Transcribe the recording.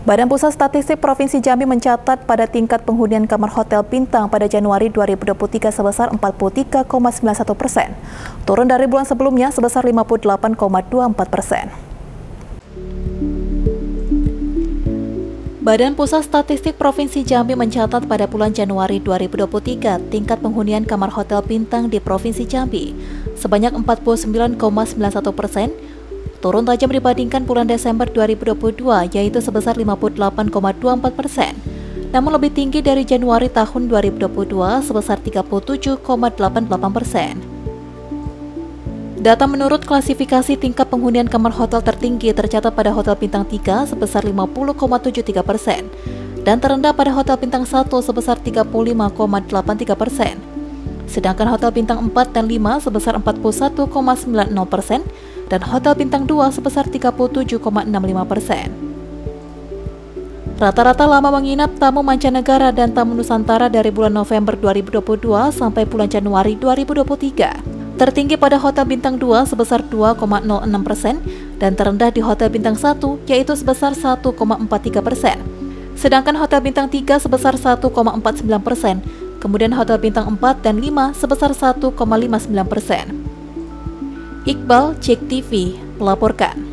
Badan Pusat Statistik Provinsi Jambi mencatat pada tingkat penghunian kamar hotel bintang pada Januari 2023 sebesar 43,91 persen, turun dari bulan sebelumnya sebesar 58,24 persen. Badan Pusat Statistik Provinsi Jambi mencatat pada bulan Januari 2023 tingkat penghunian kamar hotel bintang di Provinsi Jambi sebanyak 49,91 persen turun tajam dibandingkan bulan Desember 2022 yaitu sebesar 58,24 persen. Namun lebih tinggi dari Januari tahun 2022 sebesar 37,88 persen. Data menurut klasifikasi tingkat penghunian kamar hotel tertinggi tercatat pada Hotel Bintang 3 sebesar 50,73 persen dan terendah pada Hotel Bintang 1 sebesar 35,83 persen. Sedangkan Hotel Bintang 4 dan 5 sebesar 41,90 persen dan Hotel Bintang 2 sebesar 37,65 persen. Rata-rata lama menginap tamu mancanegara dan tamu Nusantara dari bulan November 2022 sampai bulan Januari 2023. Tertinggi pada Hotel Bintang 2 sebesar 2,06 persen dan terendah di Hotel Bintang 1 yaitu sebesar 1,43 persen. Sedangkan Hotel Bintang 3 sebesar 1,49 persen, kemudian Hotel Bintang 4 dan 5 sebesar 1,59 persen. Iqbal Cek TV melaporkan.